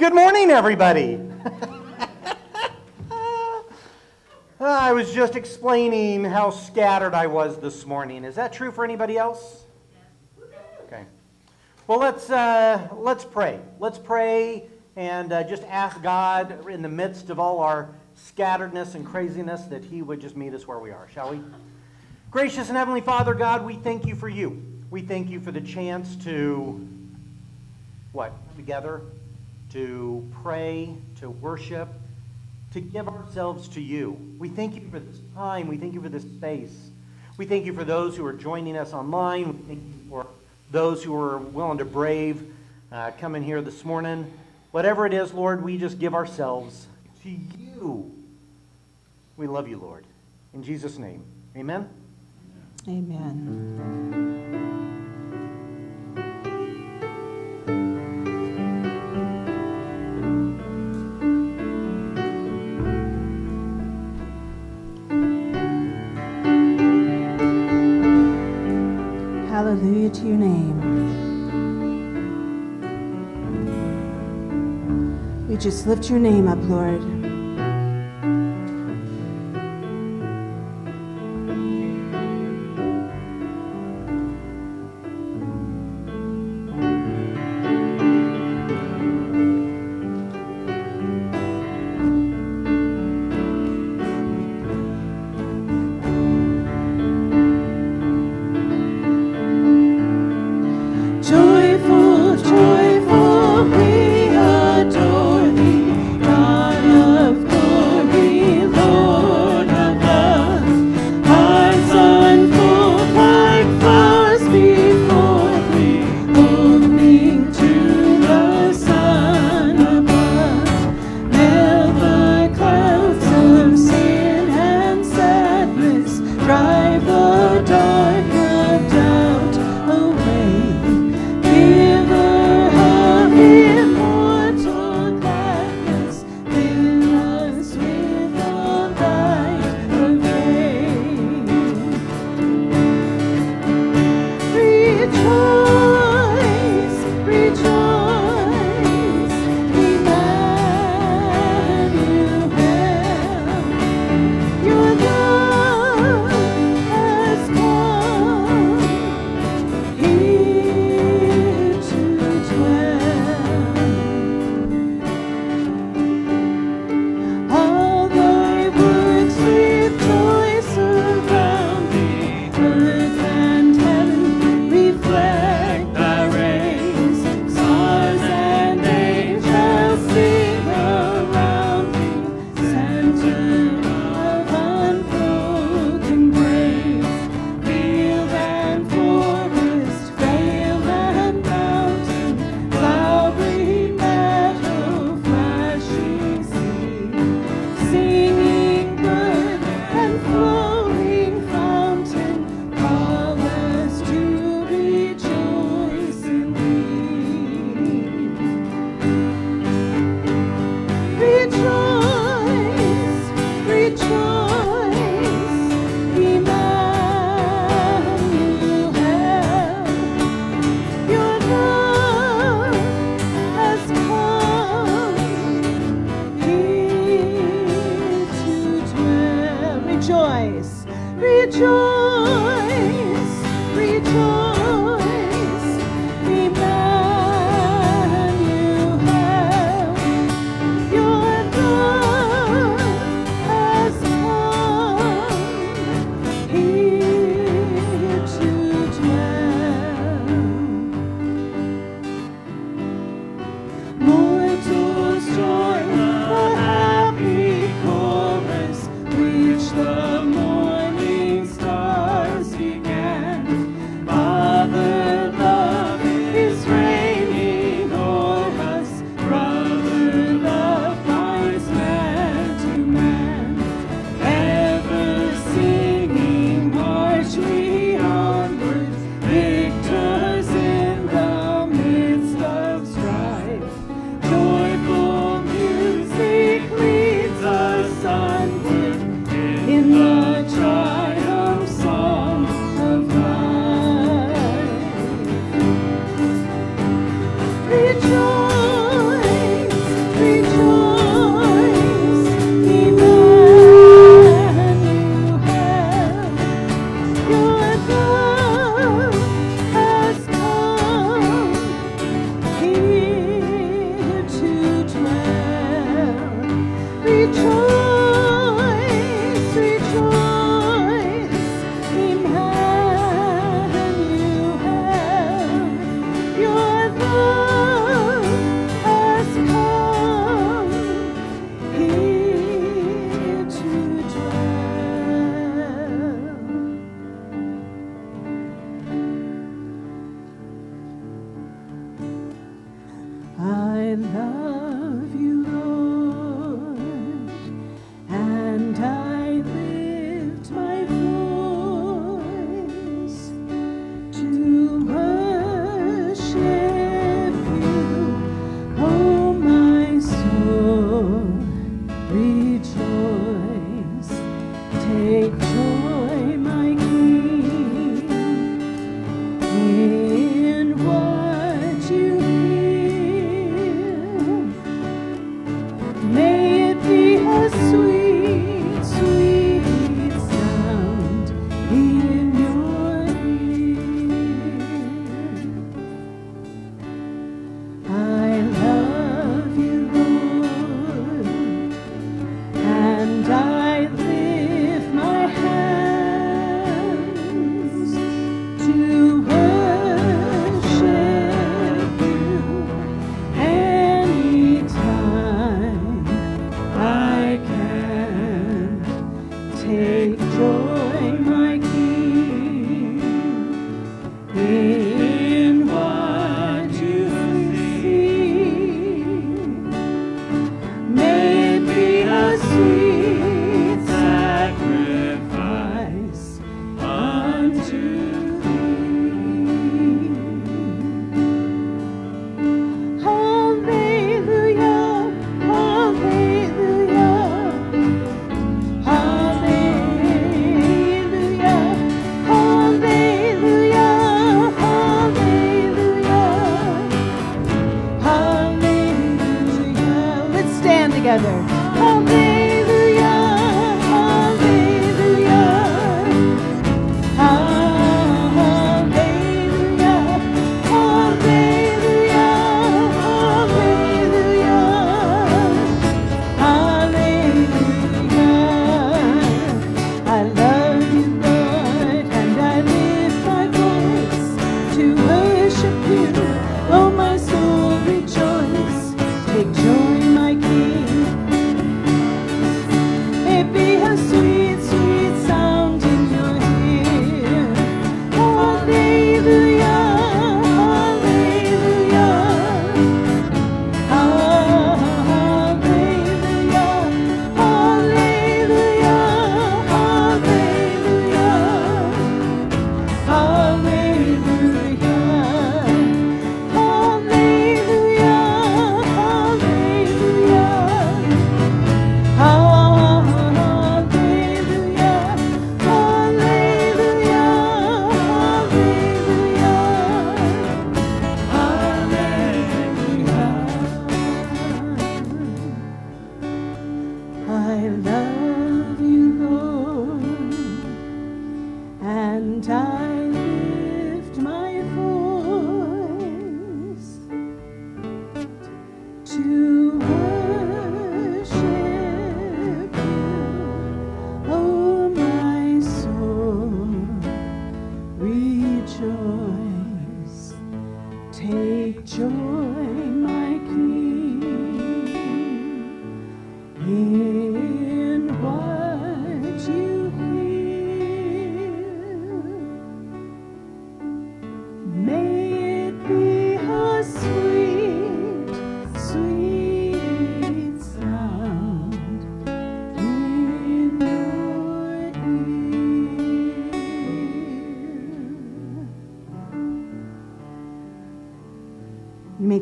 Good morning, everybody. I was just explaining how scattered I was this morning. Is that true for anybody else? Okay. Well, let's uh, let's pray. Let's pray and uh, just ask God in the midst of all our scatteredness and craziness that He would just meet us where we are. Shall we? Gracious and Heavenly Father, God, we thank you for you. We thank you for the chance to what together to pray, to worship, to give ourselves to you. We thank you for this time. We thank you for this space. We thank you for those who are joining us online. We thank you for those who are willing to brave uh, coming here this morning. Whatever it is, Lord, we just give ourselves to you. We love you, Lord. In Jesus' name, amen. Amen. Hallelujah just lift your name up, Lord. rejoice, rejoice.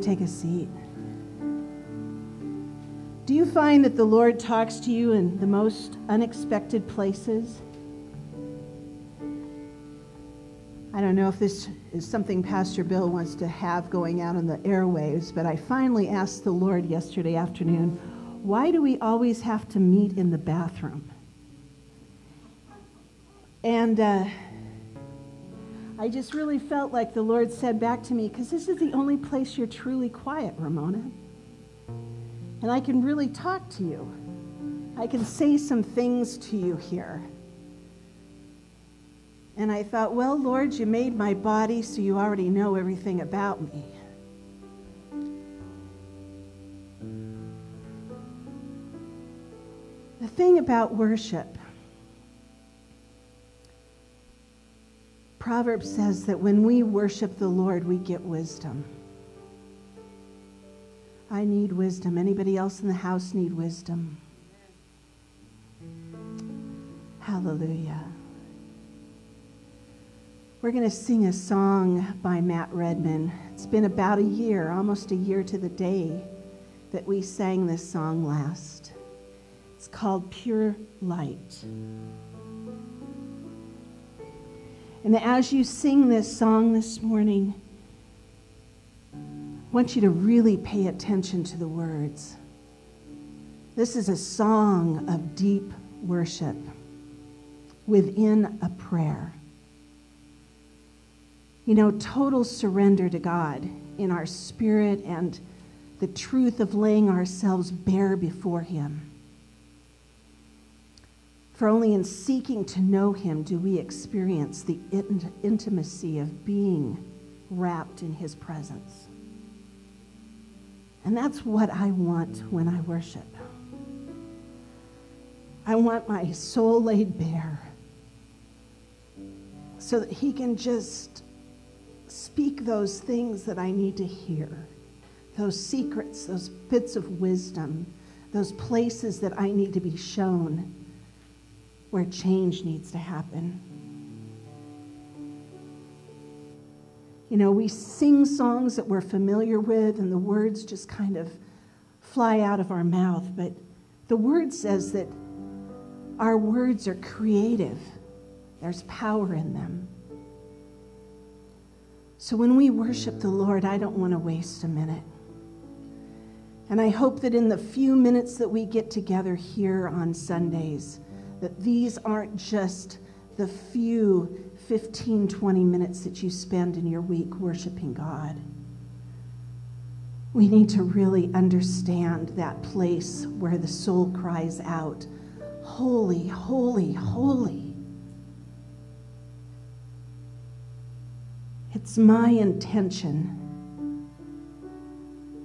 Take a seat. Do you find that the Lord talks to you in the most unexpected places? I don't know if this is something Pastor Bill wants to have going out on the airwaves, but I finally asked the Lord yesterday afternoon, why do we always have to meet in the bathroom? And uh, I just really felt like the Lord said back to me, because this is the only place you're truly quiet, Ramona. And I can really talk to you. I can say some things to you here. And I thought, well, Lord, you made my body, so you already know everything about me. The thing about worship Proverbs says that when we worship the Lord, we get wisdom. I need wisdom. Anybody else in the house need wisdom? Hallelujah. We're going to sing a song by Matt Redman. It's been about a year, almost a year to the day, that we sang this song last. It's called Pure Light. And as you sing this song this morning, I want you to really pay attention to the words. This is a song of deep worship within a prayer. You know, total surrender to God in our spirit and the truth of laying ourselves bare before Him. For only in seeking to know Him do we experience the int- intimacy of being wrapped in His presence. And that's what I want when I worship. I want my soul laid bare so that He can just speak those things that I need to hear, those secrets, those bits of wisdom, those places that I need to be shown where change needs to happen. You know, we sing songs that we're familiar with, and the words just kind of fly out of our mouth. But the word says that our words are creative, there's power in them. So when we worship the Lord, I don't want to waste a minute. And I hope that in the few minutes that we get together here on Sundays, that these aren't just the few 15, 20 minutes that you spend in your week worshiping God. We need to really understand that place where the soul cries out, Holy, holy, holy. It's my intention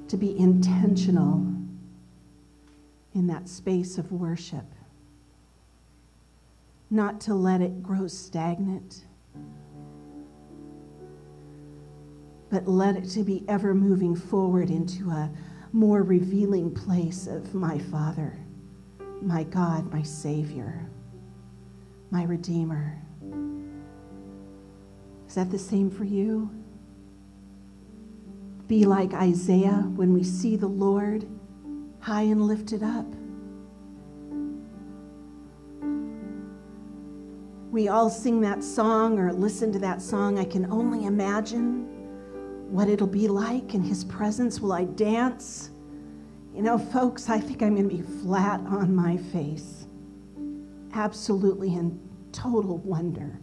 to be intentional in that space of worship not to let it grow stagnant, but let it to be ever moving forward into a more revealing place of my Father, my God, my Savior, my Redeemer. Is that the same for you? Be like Isaiah when we see the Lord high and lifted up we all sing that song or listen to that song, I can only imagine what it'll be like in His presence. Will I dance? You know, folks, I think I'm going to be flat on my face, absolutely in total wonder.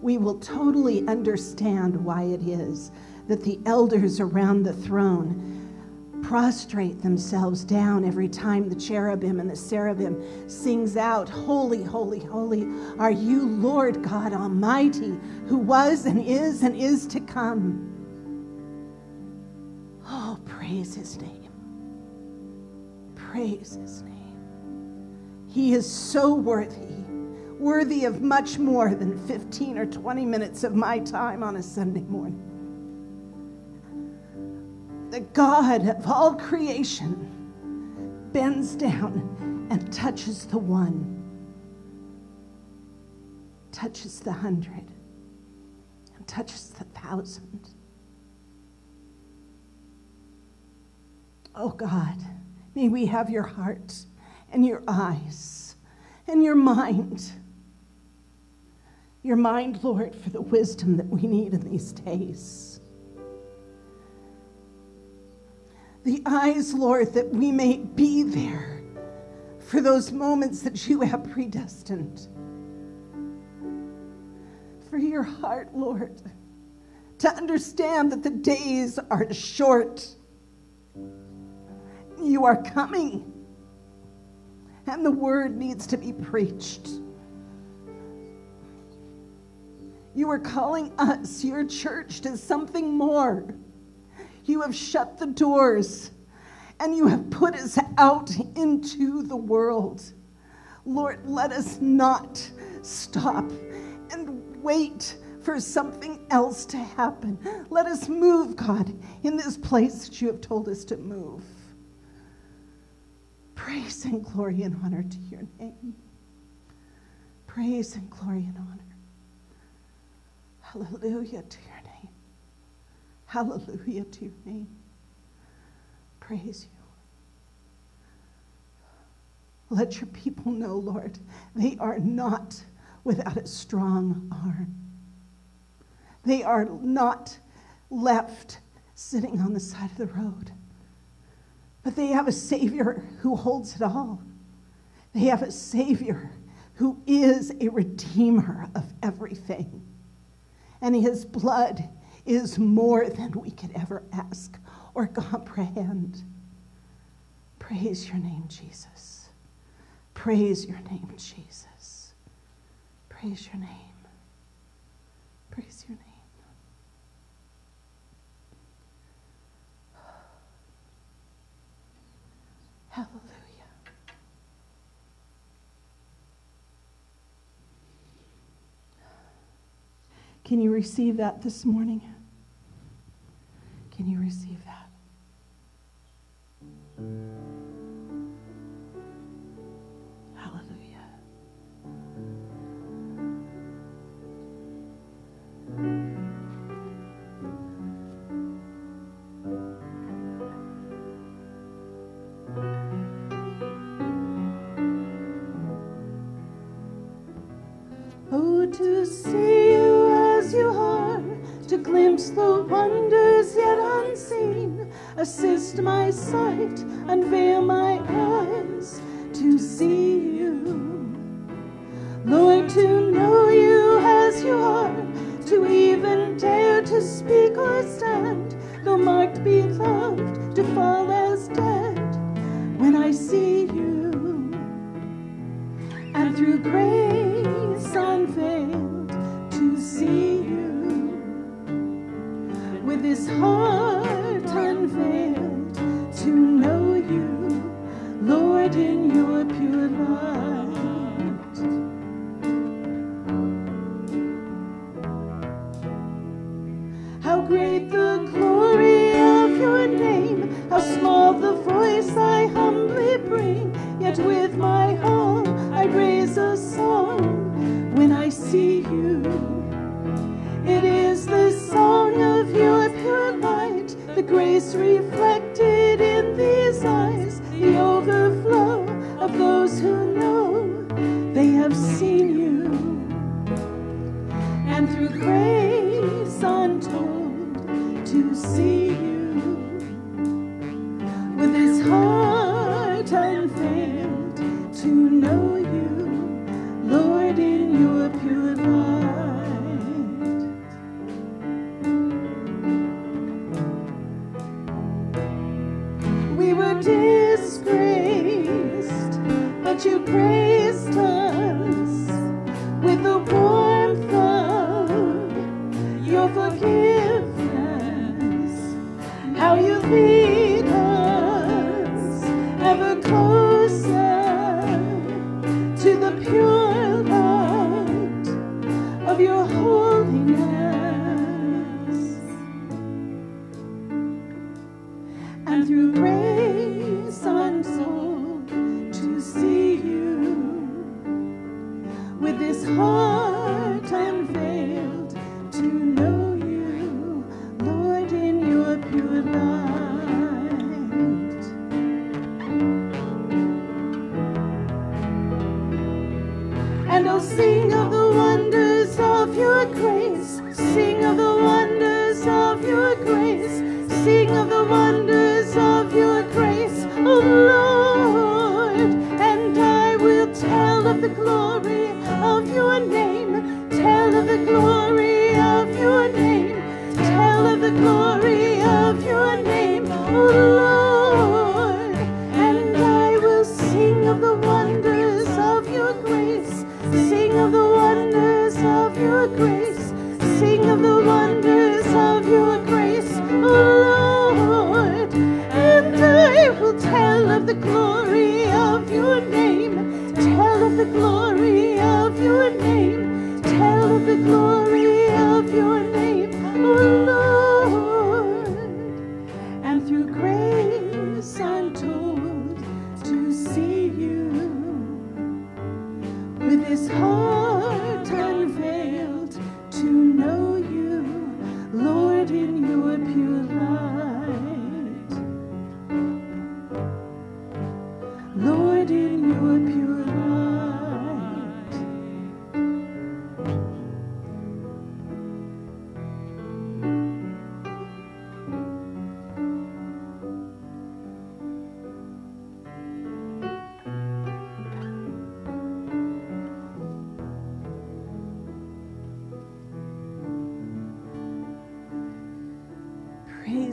We will totally understand why it is that the elders around the throne prostrate themselves down every time the cherubim and the seraphim sings out holy holy holy are you lord god almighty who was and is and is to come. Oh praise his name. Praise his name. He is so worthy worthy of much more than 15 or 20 minutes of my time on a sunday morning the God of all creation bends down and touches the one, touches the hundred, and touches the thousand. Oh God, may we have your heart and your eyes and your mind. Your mind, Lord, for the wisdom that we need in these days. The eyes, Lord, that we may be there for those moments that you have predestined. For your heart, Lord, to understand that the days are short. You are coming, and the word needs to be preached. You are calling us, your church, to something more. You have shut the doors and you have put us out into the world. Lord, let us not stop and wait for something else to happen. Let us move, God, in this place that you have told us to move. Praise and glory and honor to your name. Praise and glory and honor. Hallelujah to your. Hallelujah to your name. Praise you. Let your people know, Lord, they are not without a strong arm. They are not left sitting on the side of the road, but they have a Savior who holds it all. They have a Savior who is a Redeemer of everything. And His blood is more than we could ever ask or comprehend. Praise your name, Jesus. Praise your name, Jesus. Praise your name. Praise your name. Hallelujah. Can you receive that this morning? Can you receive that? Hallelujah. Oh, to see glimpse the wonders yet unseen, assist my sight, unveil my eyes to see How you lead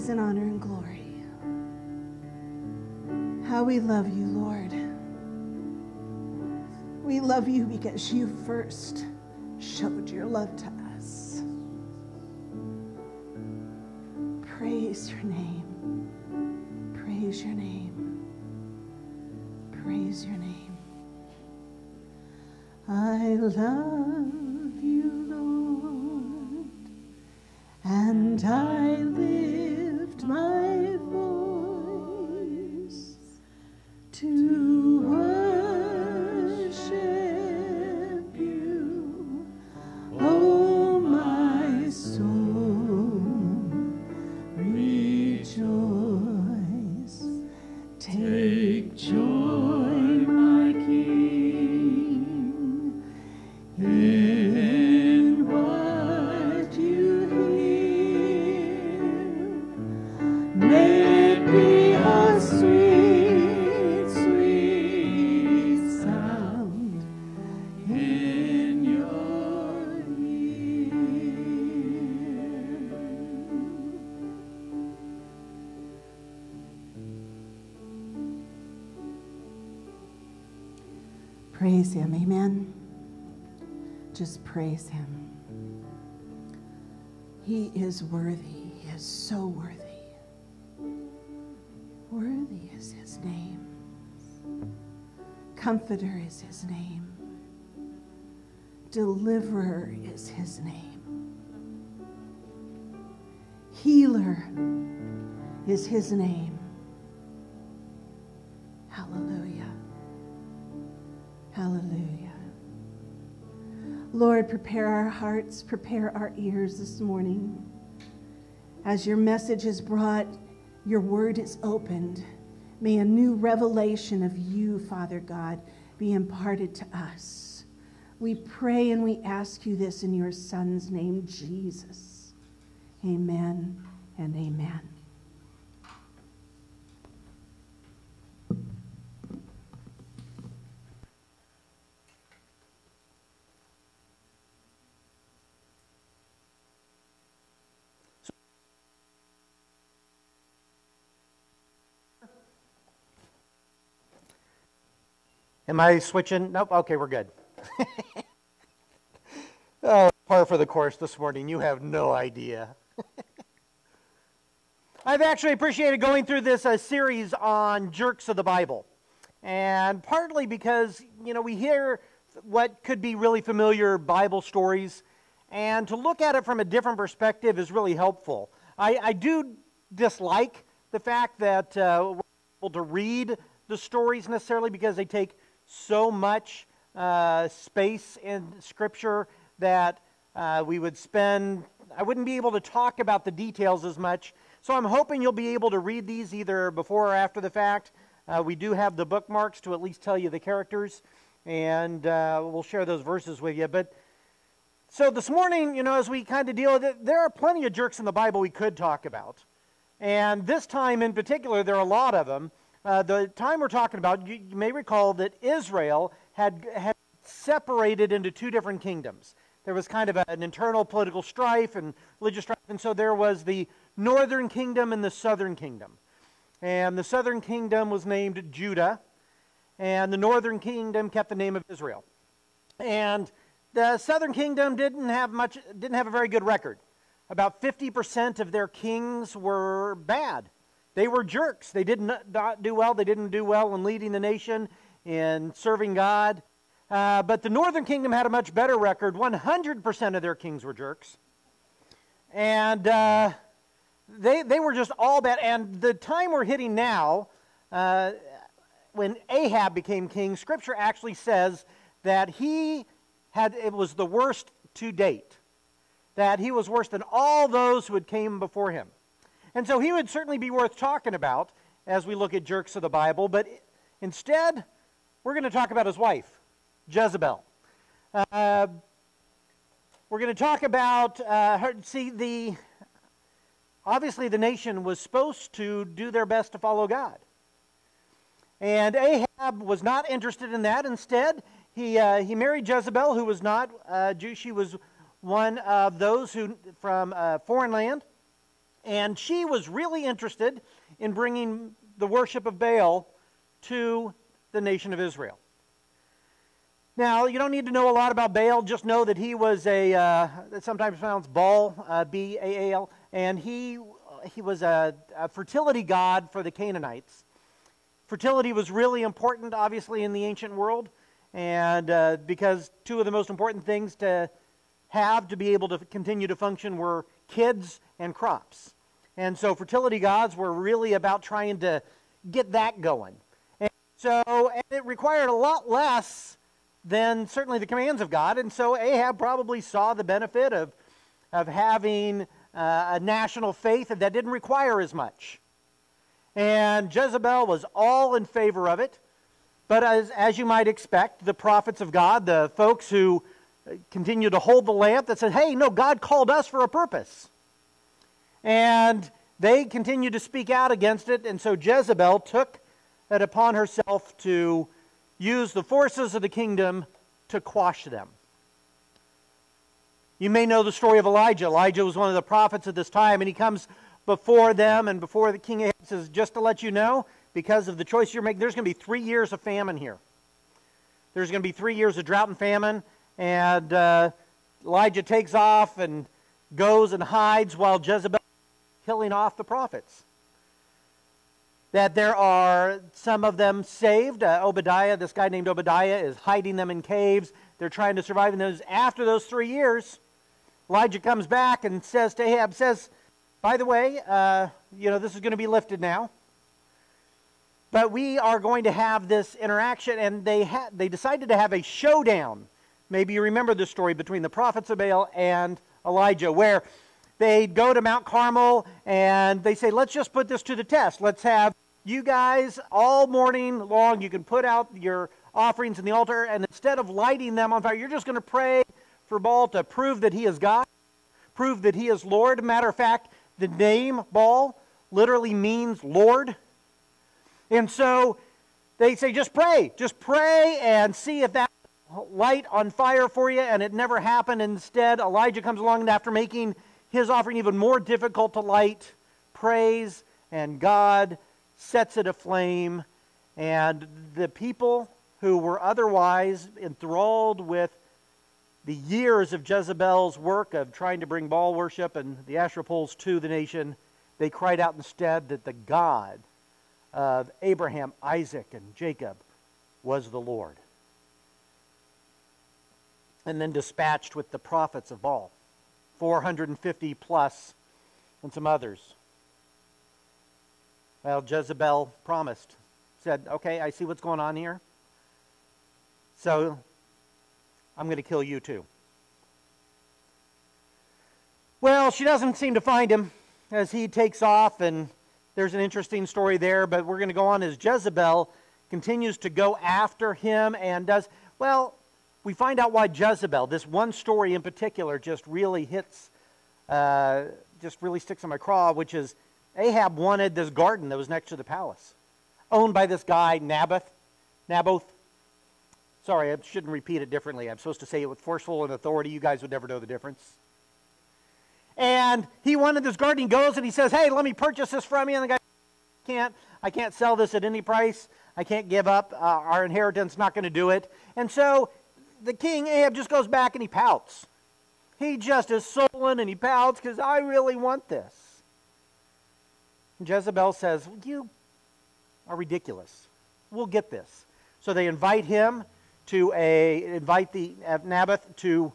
Praise and honor and glory. How we love you, Lord. We love you because you first showed your love to us. Him, amen. Just praise Him. He is worthy, He is so worthy. Worthy is His name. Comforter is His name. Deliverer is His name. Healer is His name. Hallelujah. Hallelujah. Lord, prepare our hearts, prepare our ears this morning. As your message is brought, your word is opened. May a new revelation of you, Father God, be imparted to us. We pray and we ask you this in your Son's name, Jesus. Amen and amen. Am I switching? Nope. Okay, we're good. oh, par for the course this morning. You have no idea. I've actually appreciated going through this uh, series on jerks of the Bible. And partly because, you know, we hear what could be really familiar Bible stories, and to look at it from a different perspective is really helpful. I, I do dislike the fact that uh, we're able to read the stories necessarily because they take so much uh, space in Scripture that uh, we would spend, I wouldn't be able to talk about the details as much. So I'm hoping you'll be able to read these either before or after the fact. Uh, we do have the bookmarks to at least tell you the characters, and uh, we'll share those verses with you. But so this morning, you know, as we kind of deal with it, there are plenty of jerks in the Bible we could talk about. And this time in particular, there are a lot of them. Uh, the time we're talking about, you, you may recall that Israel had, had separated into two different kingdoms. There was kind of a, an internal political strife and religious strife, and so there was the northern kingdom and the southern kingdom. And the southern kingdom was named Judah, and the northern kingdom kept the name of Israel. And the southern kingdom didn't have much, didn't have a very good record. About 50% of their kings were bad. They were jerks. They did not do well. They didn't do well in leading the nation, in serving God. Uh, but the northern kingdom had a much better record. 100% of their kings were jerks. And uh, they, they were just all bad. And the time we're hitting now, uh, when Ahab became king, Scripture actually says that he had, it was the worst to date. That he was worse than all those who had came before him. And so he would certainly be worth talking about as we look at jerks of the Bible, but instead, we're going to talk about his wife, Jezebel. Uh, we're going to talk about uh, her. See, the obviously the nation was supposed to do their best to follow God, and Ahab was not interested in that. Instead, he uh, he married Jezebel, who was not uh, Jew. She was one of those who from foreign land, and she was really interested in bringing the worship of Baal to the nation of Israel. Now, you don't need to know a lot about Baal. Just know that he was a, uh, sometimes pronounced Baal, uh, B A A L, and he, he was a, a, fertility god for the Canaanites. Fertility was really important, obviously, in the ancient world, and uh, because two of the most important things to have to be able to continue to function were kids and crops. And so, fertility gods were really about trying to get that going. And so, and it required a lot less than certainly the commands of God. And so Ahab probably saw the benefit of, of having uh, a national faith that didn't require as much. And Jezebel was all in favor of it. But as, as you might expect, the prophets of God, the folks who continue to hold the lamp, that said, hey, no, God called us for a purpose. And they continued to speak out against it. And so Jezebel took it upon herself to use the forces of the kingdom to quash them. You may know the story of Elijah. Elijah was one of the prophets at this time, and he comes before them and before the king Ahab says, Just to let you know, because of the choice you're making, there's going to be three years of famine here. There's going to be three years of drought and famine, and uh, Elijah takes off and goes and hides while Jezebel killing off the prophets that there are some of them saved. Uh, Obadiah, this guy named Obadiah, is hiding them in caves. They're trying to survive in those. After those three years, Elijah comes back and says to Ahab, says, by the way, uh, you know, this is going to be lifted now. But we are going to have this interaction, and they, ha- they decided to have a showdown. Maybe you remember the story between the prophets of Baal and Elijah, where they go to Mount Carmel and they say, let's just put this to the test. Let's have you guys, all morning long, you can put out your offerings in the altar, and instead of lighting them on fire, you're just going to pray for Baal to prove that he is God, prove that he is Lord. Matter of fact, the name Baal literally means Lord. And so they say, just pray. Just pray and see if that light on fire for you. And it never happened. Instead, Elijah comes along and after making his offering even more difficult to light, prays, and God sets it aflame, and the people who were otherwise enthralled with the years of Jezebel's work of trying to bring Baal worship and the Asherah poles to the nation, they cried out instead that the God of Abraham, Isaac, and Jacob was the Lord. And then dispatched with the prophets of Baal, 450 plus, and some others. Well, Jezebel promised, said, Okay, I see what's going on here. So I'm going to kill you too. Well, she doesn't seem to find him as he takes off, and there's an interesting story there, but we're going to go on as Jezebel continues to go after him and does, well, we find out why Jezebel, this one story in particular, just really hits, uh, just really sticks in my craw, which is Ahab wanted this garden that was next to the palace, owned by this guy, Naboth. Naboth. Sorry, I shouldn't repeat it differently. I'm supposed to say it with forceful and authority. You guys would never know the difference. And he wanted this garden. He goes and he says, Hey, let me purchase this from you. And the guy can't. I can't sell this at any price. I can't give up. Uh, our inheritance not going to do it. And so the king Ahab just goes back and he pouts. He just is sullen and he pouts because I really want this. Jezebel says, You are ridiculous. We'll get this. So they invite him to a invite the uh, Naboth to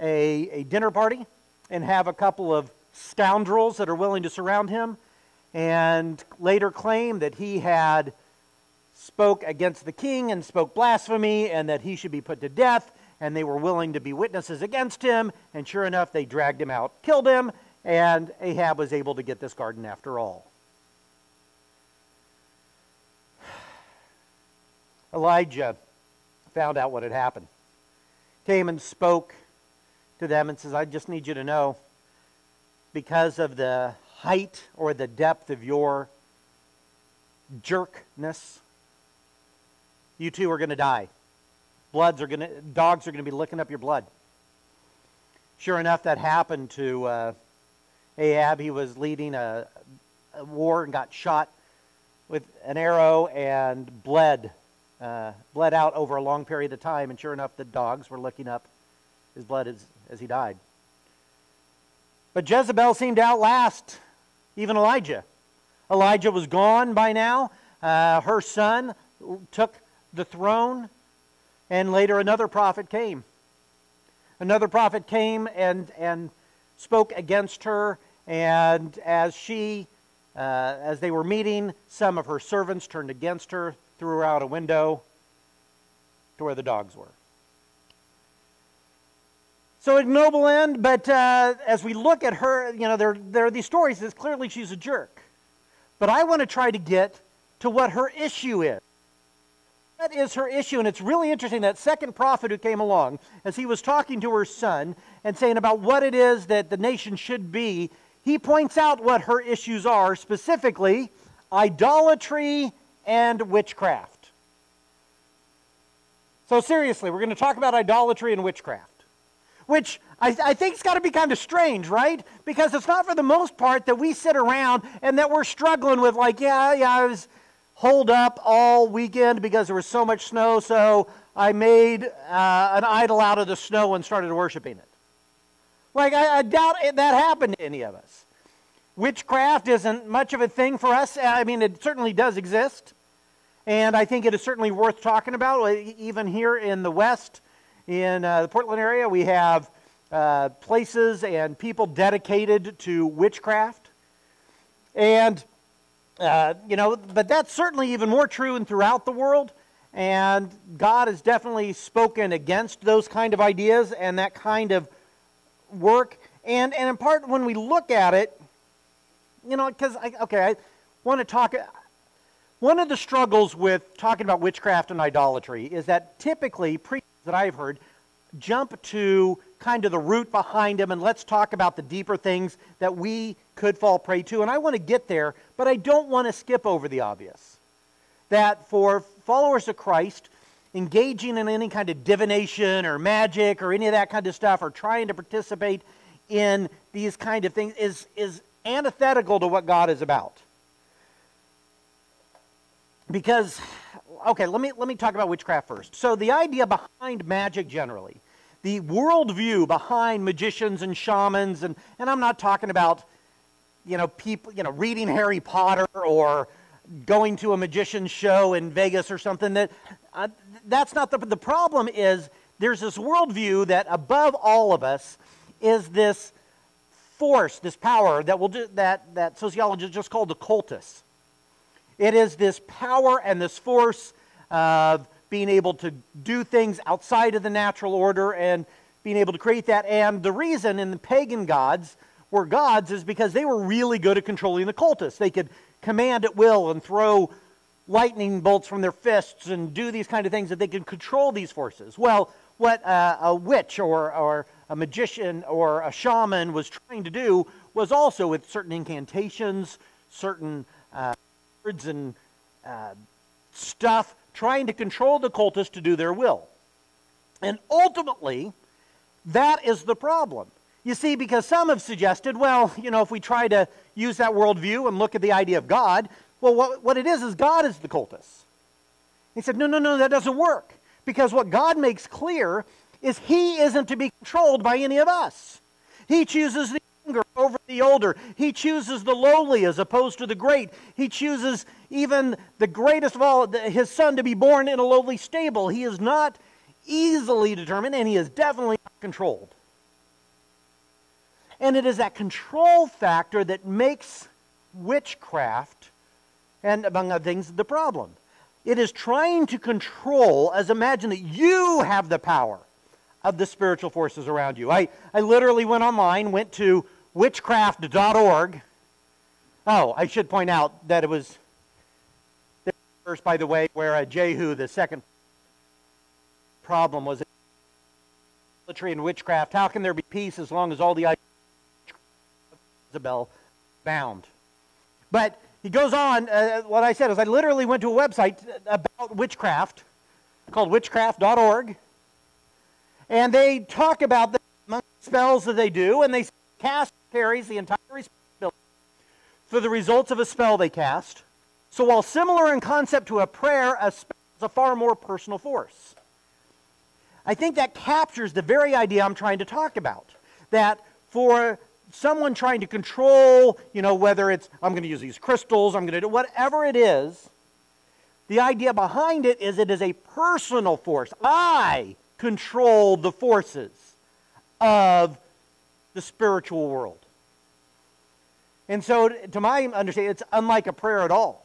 a, a dinner party and have a couple of scoundrels that are willing to surround him and later claim that he had spoke against the king and spoke blasphemy and that he should be put to death and they were willing to be witnesses against him and sure enough they dragged him out killed him and Ahab was able to get this garden after all. Elijah found out what had happened. Came and spoke to them and says, I just need you to know, because of the height or the depth of your jerkness, you two are going to die. Bloods are going to, dogs are going to be licking up your blood. Sure enough, that happened to uh, Ahab. He was leading a, a, war and got shot with an arrow and bled, uh, bled out over a long period of time. And sure enough, the dogs were licking up his blood as, as he died. But Jezebel seemed to outlast even Elijah. Elijah was gone by now. Uh, her son took the throne, and later another prophet came. Another prophet came and, and spoke against her, and as she, uh, as they were meeting, some of her servants turned against her, threw her out a window to where the dogs were. So ignoble end, but uh, as we look at her, you know, there, there are these stories. It's clearly she's a jerk. But I want to try to get to what her issue is. What is her issue? And it's really interesting that second prophet who came along, as he was talking to her son and saying about what it is that the nation should be, he points out what her issues are, specifically idolatry and witchcraft. So, seriously, we're going to talk about idolatry and witchcraft which I, I think has got to be kind of strange, right? Because it's not for the most part that we sit around and that we're struggling with, like, yeah, yeah, I was holed up all weekend because there was so much snow, so I made uh, an idol out of the snow and started worshiping it. Like, I, I doubt it, that happened to any of us. Witchcraft isn't much of a thing for us. I mean, it certainly does exist. And I think it is certainly worth talking about. Even here in the West, in uh, the Portland area, we have uh, places and people dedicated to witchcraft. And, uh, you know, but that's certainly even more true and throughout the world. And God has definitely spoken against those kind of ideas and that kind of work. And, and in part, when we look at it, you know, because, I okay, I want to talk. One of the struggles with talking about witchcraft and idolatry is that typically preachers that I've heard jump to kind of the root behind them and let's talk about the deeper things that we could fall prey to. And I want to get there, but I don't want to skip over the obvious. That for followers of Christ, engaging in any kind of divination or magic or any of that kind of stuff or trying to participate in these kind of things is, is antithetical to what God is about. Because okay, let me, let me talk about witchcraft first. So, the idea behind magic generally, the worldview behind magicians and shamans, and, and I'm not talking about, you know, people, you know, reading Harry Potter or going to a magician's show in Vegas or something. That, uh, that's not the, the problem is there's this worldview that above all of us is this force, this power that, will do, that, that sociologists just call the cultus. It is this power and this force of being able to do things outside of the natural order and being able to create that. And the reason in the pagan gods were gods is because they were really good at controlling the cultists. They could command at will and throw lightning bolts from their fists and do these kind of things that they could control these forces. Well, what uh, a witch or, or a magician or a shaman was trying to do was also with certain incantations, certain uh, words and uh, stuff, trying to control the cultists to do their will. And ultimately, that is the problem. You see, because some have suggested, well, you know, if we try to use that worldview and look at the idea of God, well, what, what it is is God is the cultist. He said, no, no, no, that doesn't work. Because what God makes clear is He isn't to be controlled by any of us. He chooses the younger over the older. He chooses the lowly as opposed to the great. He chooses even the greatest of all, his son, to be born in a lowly stable. He is not easily determined, and he is definitely not controlled. And it is that control factor that makes witchcraft, and among other things, the problem. It is trying to control, as imagine that you have the power of the spiritual forces around you. I, I literally went online, went to witchcraft.org. Oh, I should point out that it was verse, by the way, where uh, Jehu, the second problem was idolatry and witchcraft. How can there be peace as long as all the Jezebel bound? But he goes on. Uh, what I said is I literally went to a website about witchcraft called witchcraft.org, and they talk about the spells that they do, and they cast carries the entire responsibility for the results of a spell they cast. So while similar in concept to a prayer, a spell is a far more personal force. I think that captures the very idea I'm trying to talk about. That for someone trying to control, you know, whether it's I'm going to use these crystals, I'm going to do whatever it is, the idea behind it is it is a personal force. I control the forces of the spiritual world. And so, to my understanding, it's unlike a prayer at all.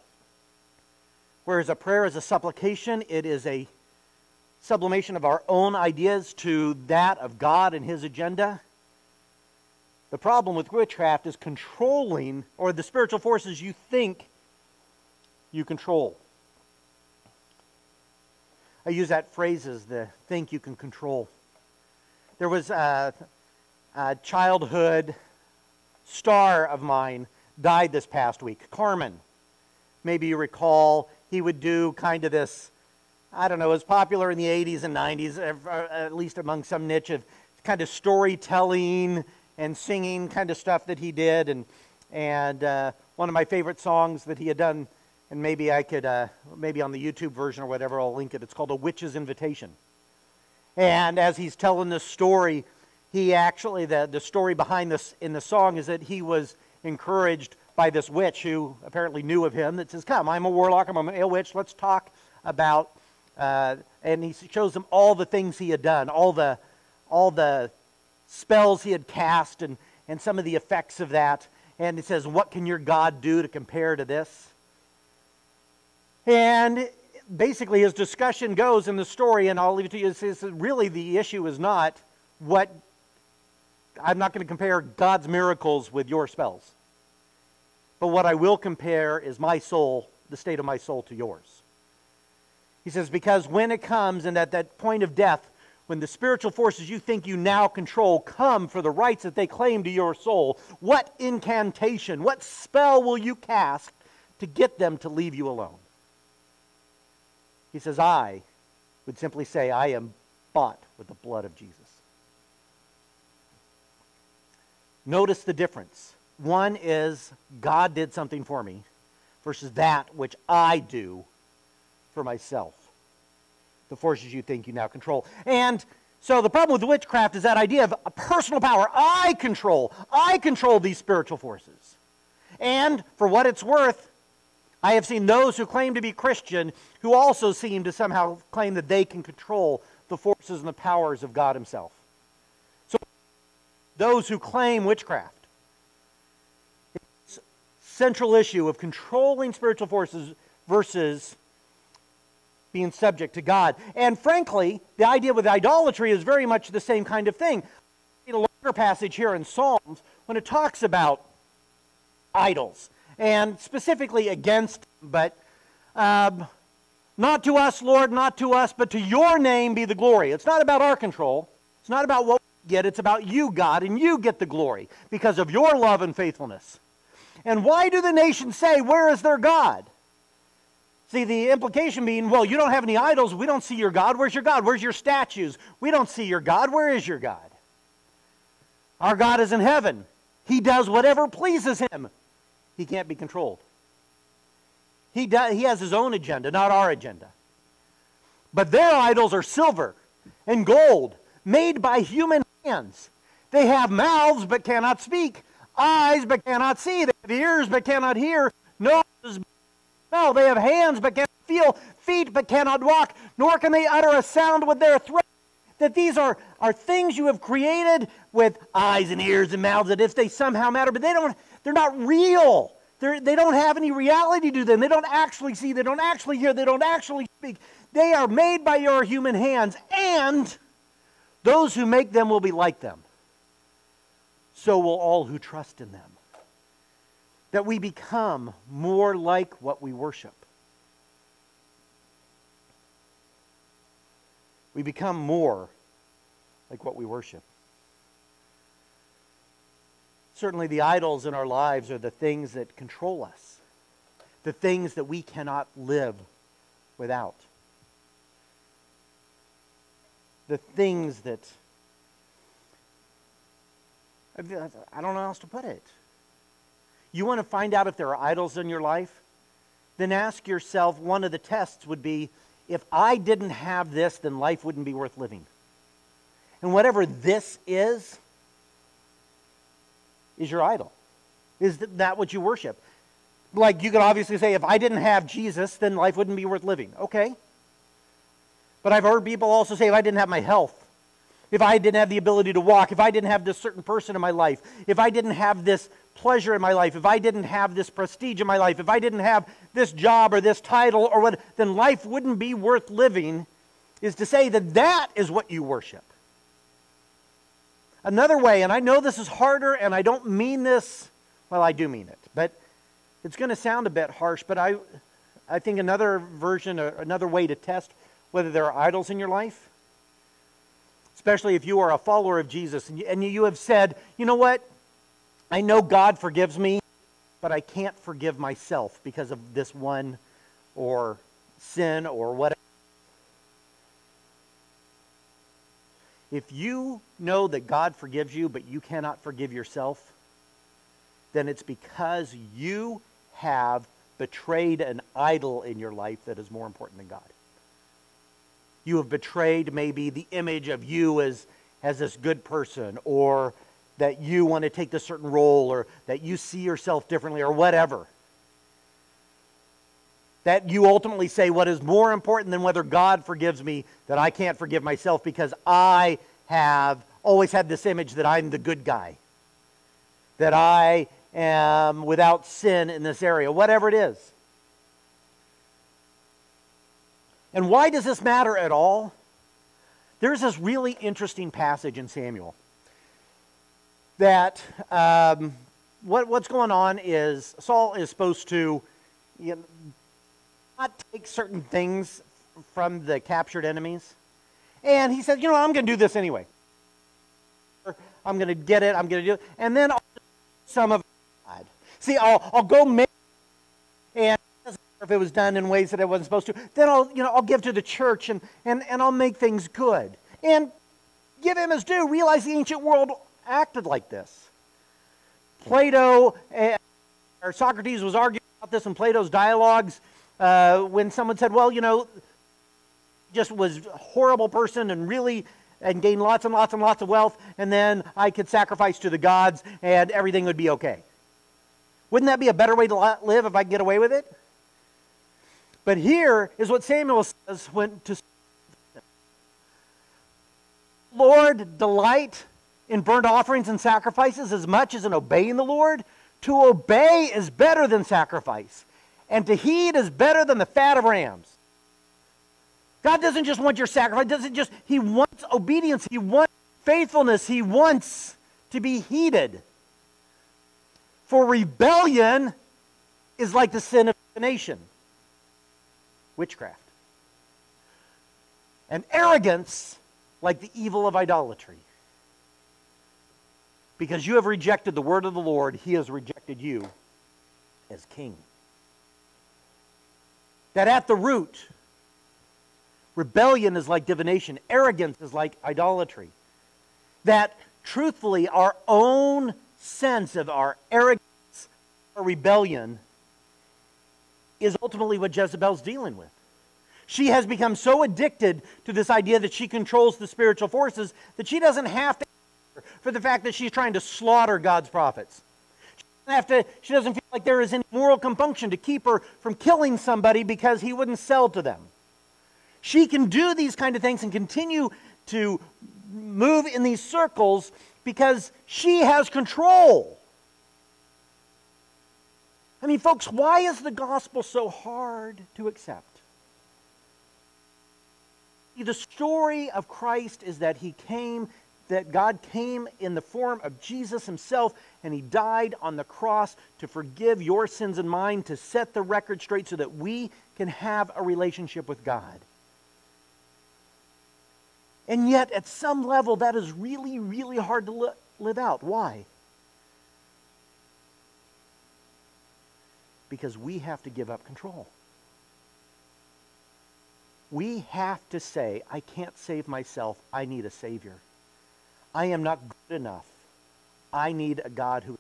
Whereas a prayer is a supplication, it is a sublimation of our own ideas to that of God and His agenda. The problem with witchcraft is controlling, or the spiritual forces you think you control. I use that phrase as the think you can control. There was a, a childhood star of mine died this past week, Carmen. Maybe you recall he would do kind of this, I don't know, it was popular in the 80s and 90s, uh, at least among some niche of kind of storytelling and singing kind of stuff that he did. And, and uh, one of my favorite songs that he had done, and maybe I could, uh, maybe on the YouTube version or whatever, I'll link it. It's called A Witch's Invitation. And as he's telling this story, he actually, the, the story behind this in the song is that he was encouraged by this witch who apparently knew of him that says, Come, I'm a warlock, I'm a witch, let's talk about. Uh, and he shows them all the things he had done, all the, all the spells he had cast, and, and some of the effects of that. And he says, What can your God do to compare to this? And basically, his discussion goes in the story, and I'll leave it to you. Is really the issue is not what I'm not going to compare God's miracles with your spells. But what I will compare is my soul, the state of my soul, to yours. He says, because when it comes and at that point of death, when the spiritual forces you think you now control come for the rights that they claim to your soul, what incantation, what spell will you cast to get them to leave you alone? He says, I would simply say, I am bought with the blood of Jesus. Notice the difference. One is God did something for me versus that which I do for myself. The forces you think you now control. And so the problem with witchcraft is that idea of a personal power. I control. I control these spiritual forces. And for what it's worth, I have seen those who claim to be Christian who also seem to somehow claim that they can control the forces and the powers of God Himself. So those who claim witchcraft—it's central issue of controlling spiritual forces versus being subject to God. And frankly, the idea with idolatry is very much the same kind of thing. In a longer passage here in Psalms, when it talks about idols, and specifically against, but um, not to us, Lord, not to us, but to your name be the glory. It's not about our control. It's not about what we get. It's about you, God, and you get the glory because of your love and faithfulness. And why do the nations say, Where is their God? See, the implication being, well, you don't have any idols. We don't see your God. Where's your God? Where's your statues? We don't see your God. Where is your God? Our God is in heaven. He does whatever pleases him. He can't be controlled. He, does, he has his own agenda, not our agenda. But their idols are silver and gold, made by human hands. They have mouths but cannot speak, eyes but cannot see. They have ears but cannot hear, noses no, they have hands but cannot feel, feet but cannot walk, nor can they utter a sound with their throat. That these are, are things you have created with eyes and ears and mouths that if they somehow matter, but they don't, they're not real. They're, they don't have any reality to them. They don't actually see, they don't actually hear, they don't actually speak. They are made by your human hands, and those who make them will be like them. so will all who trust in them. That we become more like what we worship. We become more like what we worship. Certainly, the idols in our lives are the things that control us, the things that we cannot live without, the things that I don't know how else to put it. You want to find out if there are idols in your life? Then ask yourself one of the tests would be if I didn't have this, then life wouldn't be worth living. And whatever this is, is your idol. Is that what you worship? Like you could obviously say, if I didn't have Jesus, then life wouldn't be worth living. Okay. But I've heard people also say, if I didn't have my health, if I didn't have the ability to walk, if I didn't have this certain person in my life, if I didn't have this pleasure in my life, if I didn't have this prestige in my life, if I didn't have this job or this title or what, then life wouldn't be worth living, is to say that that is what you worship. Another way, and I know this is harder and I don't mean this, well, I do mean it, but it's going to sound a bit harsh, but I, I think another version, or another way to test whether there are idols in your life, especially if you are a follower of Jesus and you, and you have said, you know what? I know God forgives me, but I can't forgive myself because of this one or sin or whatever. If you know that God forgives you, but you cannot forgive yourself, then it's because you have betrayed an idol in your life that is more important than God. You have betrayed maybe the image of you as, as this good person, or that you want to take this certain role, or that you see yourself differently, or whatever. That you ultimately say, what is more important than whether God forgives me, that I can't forgive myself because I have always had this image that I'm the good guy, that I am without sin in this area, whatever it is. And why does this matter at all? There's this really interesting passage in Samuel that um, what, what's going on is Saul is supposed to you know, not take certain things from the captured enemies. And he says, you know, I'm going to do this anyway. I'm going to get it. I'm going to do it. And then I'll some of it. See, I'll, I'll go make and if it was done in ways that it wasn't supposed to, then I'll, you know, I'll give to the church and, and, and I'll make things good. And give him his due. Realize the ancient world acted like this. Plato and, or Socrates was arguing about this in Plato's dialogues uh, when someone said, well, you know, just was a horrible person and really and gained lots and lots and lots of wealth, and then I could sacrifice to the gods and everything would be okay. Wouldn't that be a better way to live if I could get away with it? But here is what Samuel says when to Lord delight in burnt offerings and sacrifices as much as in obeying the Lord. To obey is better than sacrifice, and to heed is better than the fat of rams. God doesn't just want your sacrifice, doesn't just He wants obedience, He wants faithfulness, He wants to be heeded. For rebellion is like the sin of divination witchcraft. And arrogance, like the evil of idolatry. Because you have rejected the word of the Lord, he has rejected you as king. That at the root, rebellion is like divination, arrogance is like idolatry. That truthfully, our own sense of our arrogance our rebellion is ultimately what Jezebel's dealing with. She has become so addicted to this idea that she controls the spiritual forces that she doesn't have to for the fact that she's trying to slaughter God's prophets. She doesn't, have to, she doesn't feel like there is any moral compunction to keep her from killing somebody because he wouldn't sell to them. She can do these kind of things and continue to move in these circles because she has control. I mean, folks, why is the gospel so hard to accept? The story of Christ is that he came that God came in the form of Jesus himself and he died on the cross to forgive your sins and mine, to set the record straight so that we can have a relationship with God. And yet, at some level, that is really, really hard to li- live out. Why? Because we have to give up control. We have to say, I can't save myself. I need a Savior. I am not good enough. I need a God who.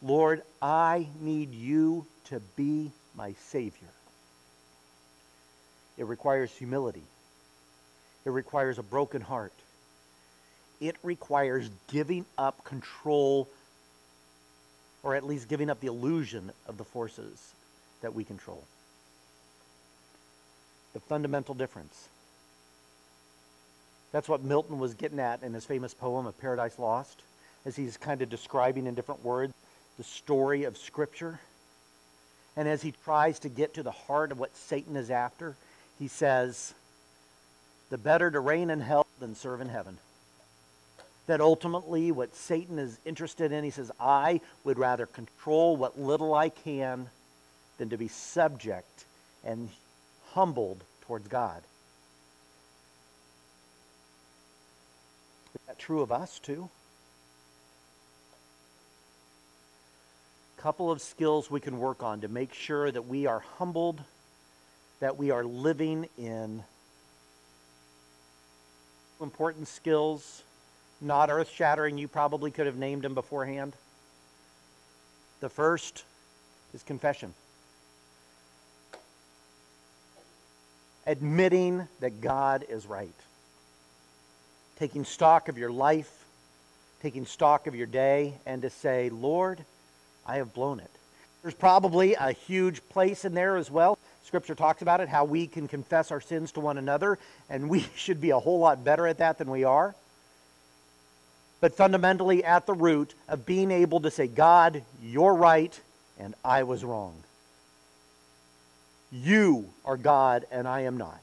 Lord, I need you to be my Savior. It requires humility. It requires a broken heart. It requires giving up control, or at least giving up the illusion of the forces that we control. The fundamental difference. That's what Milton was getting at in his famous poem of Paradise Lost, as he's kind of describing in different words the story of Scripture. And as he tries to get to the heart of what Satan is after, he says, The better to reign in hell than serve in heaven. That ultimately, what Satan is interested in, he says, I would rather control what little I can than to be subject and humbled towards God. Is that true of us too? A Couple of skills we can work on to make sure that we are humbled, that we are living in important skills, not earth shattering. You probably could have named them beforehand. The first is confession. Admitting that God is right taking stock of your life, taking stock of your day, and to say, Lord, I have blown it. There's probably a huge place in there as well. Scripture talks about it, how we can confess our sins to one another, and we should be a whole lot better at that than we are. But fundamentally, at the root of being able to say, God, you're right, and I was wrong. You are God, and I am not.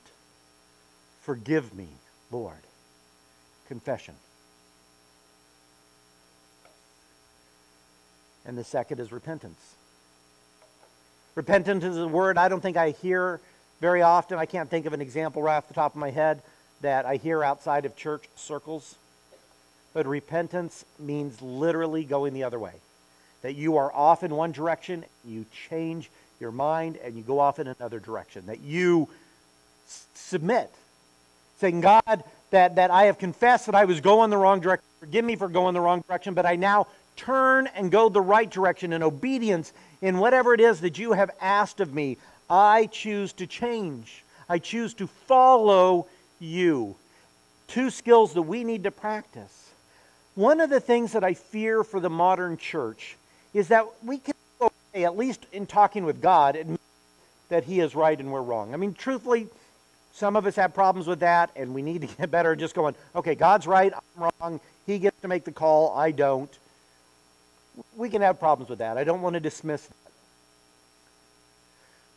Forgive me, Lord confession. And the second is repentance. Repentance is a word I don't think I hear very often. I can't think of an example right off the top of my head that I hear outside of church circles. But repentance means literally going the other way. That you are off in one direction, you change your mind, and you go off in another direction. That you s- submit, saying, God, that, that I have confessed that I was going the wrong direction. Forgive me for going the wrong direction, but I now turn and go the right direction in obedience in whatever it is that you have asked of me. I choose to change. I choose to follow you. Two skills that we need to practice. One of the things that I fear for the modern church is that we can, at least in talking with God, admit that He is right and we're wrong. I mean, truthfully, some of us have problems with that, and we need to get better just going, okay, God's right, I'm wrong. He gets to make the call, I don't. We can have problems with that. I don't want to dismiss that.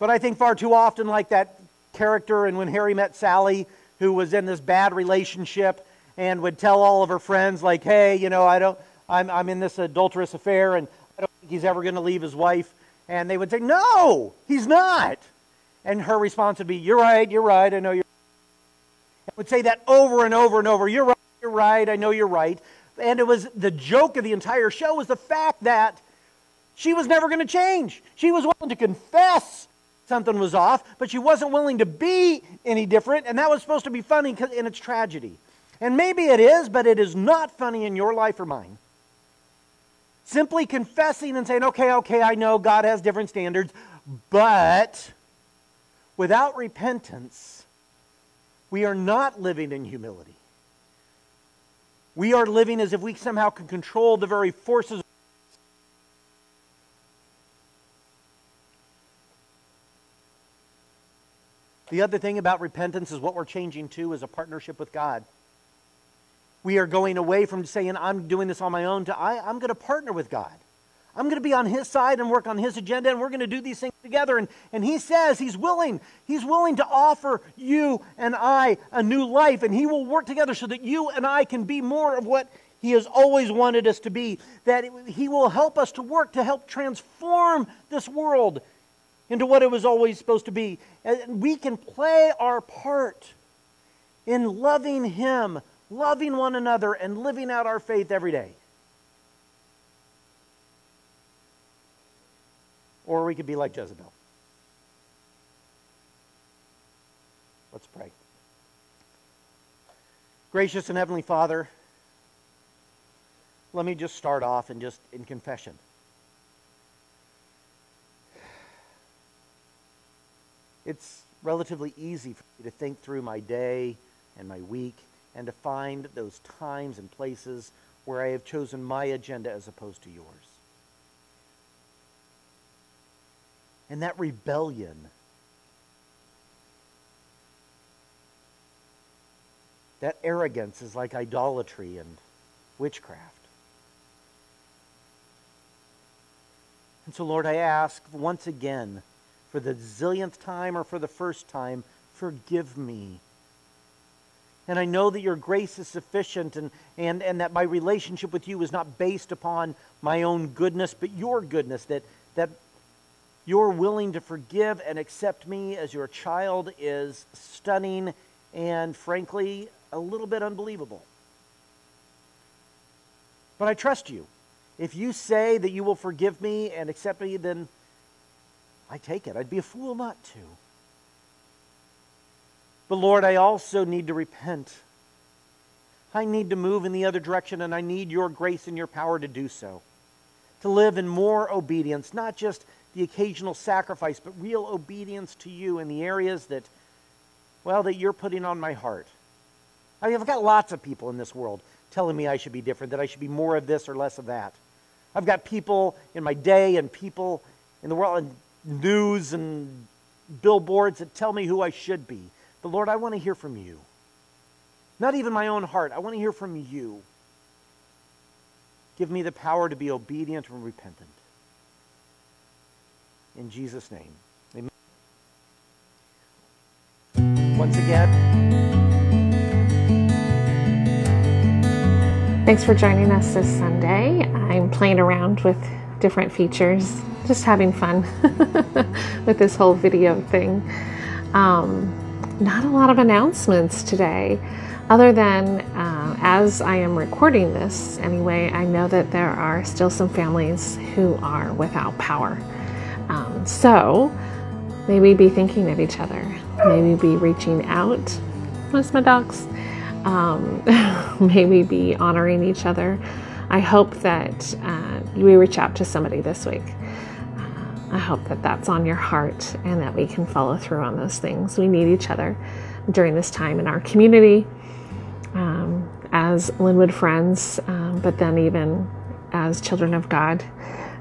But I think far too often, like that character and When Harry Met Sally, who was in this bad relationship and would tell all of her friends, like, hey, you know, I don't, I'm, I'm in this adulterous affair, and I don't think he's ever going to leave his wife. And they would say, no, he's not. And her response would be, You're right, you're right, I know you're right. would say that over and over and over. You're right, you're right, I know you're right. And it was the joke of the entire show was the fact that she was never going to change. She was willing to confess something was off, but she wasn't willing to be any different, and that was supposed to be funny in its tragedy. And maybe it is, but it is not funny in your life or mine. Simply confessing and saying, okay, okay, I know God has different standards, but Without repentance, we are not living in humility. We are living as if we somehow can control the very forces. The other thing about repentance is what we're changing to is a partnership with God. We are going away from saying, I'm doing this on my own, to I, I'm going to partner with God. I'm going to be on his side and work on his agenda, and we're going to do these things together. And, and he says he's willing. He's willing to offer you and I a new life, and he will work together so that you and I can be more of what he has always wanted us to be. That he will help us to work to help transform this world into what it was always supposed to be. And we can play our part in loving him, loving one another, and living out our faith every day. Or we could be like Jezebel. Let's pray. Gracious and Heavenly Father, let me just start off and just in confession. It's relatively easy for me to think through my day and my week and to find those times and places where I have chosen my agenda as opposed to yours. And that rebellion. That arrogance is like idolatry and witchcraft. And so, Lord, I ask once again, for the zillionth time or for the first time, forgive me. And I know that your grace is sufficient and, and, and that my relationship with you is not based upon my own goodness, but your goodness, that, that you're willing to forgive and accept me as your child is stunning and, frankly, a little bit unbelievable. But I trust you. If you say that you will forgive me and accept me, then I take it. I'd be a fool not to. But Lord, I also need to repent. I need to move in the other direction, and I need your grace and your power to do so. To live in more obedience, not just the occasional sacrifice, but real obedience to you in the areas that, well, that you're putting on my heart. I mean, I've got lots of people in this world telling me I should be different, that I should be more of this or less of that. I've got people in my day and people in the world, and news and billboards that tell me who I should be. But Lord, I want to hear from you. Not even my own heart. I want to hear from you. Give me the power to be obedient and repentant. In Jesus' name. Amen. Once again. Thanks for joining us this Sunday. I'm playing around with different features, just having fun with this whole video thing. Um, not a lot of announcements today, other than uh, as I am recording this anyway, I know that there are still some families who are without power. Um, so maybe be thinking of each other, maybe be reaching out. What's my dogs? Um, maybe be honoring each other. I hope that uh, we reach out to somebody this week. Uh, I hope that that's on your heart and that we can follow through on those things. We need each other during this time in our community um, as Lynwood friends, um, but then even as children of God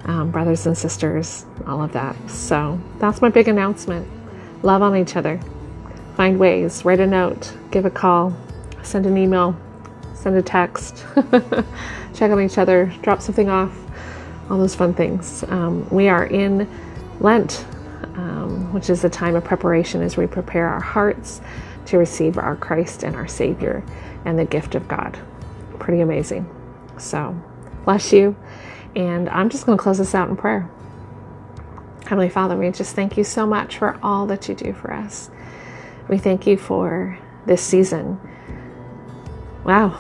um, brothers and sisters, all of that. So that's my big announcement. Love on each other. Find ways. Write a note, give a call, send an email, send a text, check on each other, drop something off, all those fun things. Um, we are in Lent, um, which is a time of preparation as we prepare our hearts to receive our Christ and our Savior and the gift of God. Pretty amazing. So, bless you. And I'm just going to close this out in prayer. Heavenly Father, we just thank you so much for all that you do for us. We thank you for this season. Wow.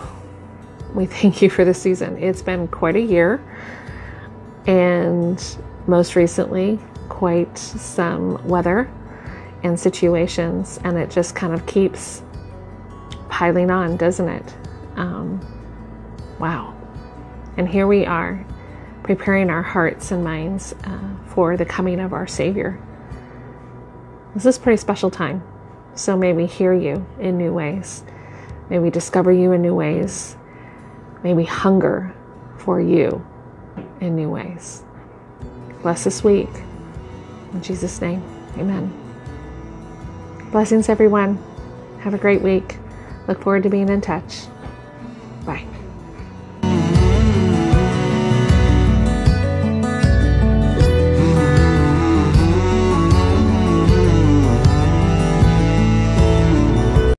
We thank you for this season. It's been quite a year, and most recently, quite some weather and situations, and it just kind of keeps piling on, doesn't it? Um, wow. And here we are preparing our hearts and minds uh, for the coming of our Savior. This is a pretty special time. So may we hear you in new ways. May we discover you in new ways. May we hunger for you in new ways. Bless this week. In Jesus' name, amen. Blessings, everyone. Have a great week. Look forward to being in touch. Bye.